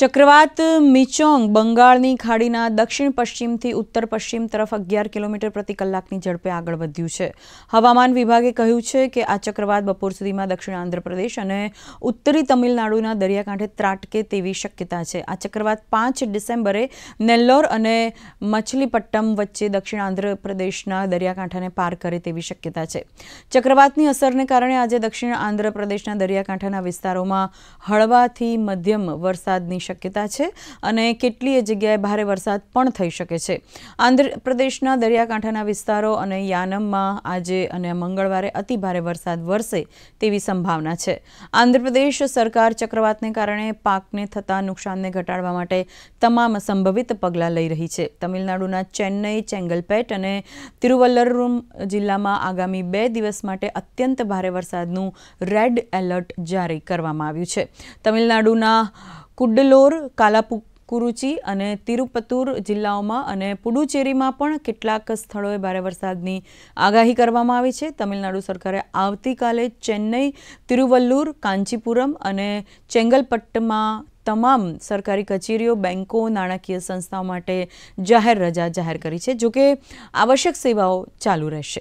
ચક્રવાત મિચોંગ બંગાળની ખાડીના દક્ષિણ પશ્ચિમથી ઉત્તર પશ્ચિમ તરફ અગિયાર કિલોમીટર પ્રતિ કલાકની ઝડપે આગળ વધ્યું છે. હવામાન વિભાગે કહ્યું છે કે આ ચક્રવાત બપોર સુધીમાં દક્ષિણ આંધ્રપ્રદેશ અને ઉત્તરી તમિલનાડુના દરિયાકાંઠે ત્રાટકે તેવી શક્યતા છે. આ ચક્રવાત પાંચ ડિસેમ્બરે નેલ્લોર અને મછલીપટ્ટમ વચ્ચે દક્ષિણ આંધ્રપ્રદેશના દરિયાકાંઠાને પાર કરે તેવી શક્યતા છે. ચક્રવાતની અસરને કારણે આજે દક્ષિણ આંધ્રપ્રદેશના દરિયાકાંઠાના વિસ્તારોમાં હળવાથી મધ્યમ વરસાદની શક્યતા છે અને કેટલીય જગ્યાએ ભારે વરસાદ પણ થઈ શકે છે. આંધ્રપ્રદેશના દરિયાકાંઠાના વિસ્તારો અને યાનમમાં આજે અને મંગળવારે અતિ ભારે વરસાદ વરસે તેવી સંભાવના છે. આંધ્રપ્રદેશ સરકાર ચક્રવાતને કારણે પાકને થતા નુકસાનને ઘટાડવા માટે તમામ સંભવિત પગલાં લઈ રહી છે. તમિલનાડુના ચેન્નઈ, ચેંગલપેટ અને તિરુવલ્લરૂમ જિલ્લામાં આગામી બે દિવસ માટે અત્યંત ભારે વરસાદનું રેડ એલર્ટ જારી કરવામાં આવ્યું છે. તમિલનાડુના કુડ્ડલોર કાલાપુકુરુચી અને તિરુપતુર જિલ્લાઓમાં અને પુડુચેરીમાં પણ કેટલાક સ્થળોએ ભારે વરસાદની આગાહી કરવામાં આવી છે. તમિલનાડુ સરકારે આવતીકાલે ચેન્નઈ, તિરુવલ્લુર, કાંચીપુરમ અને ચેંગલપટ્ટમાં તમામ સરકારી કચેરીઓ બેન્કો નાણાકીય સંસ્થાઓ માટે જાહેર રજા જાહેર કરી છે, જોકે આવશ્યક સેવાઓ ચાલુ રહેશે.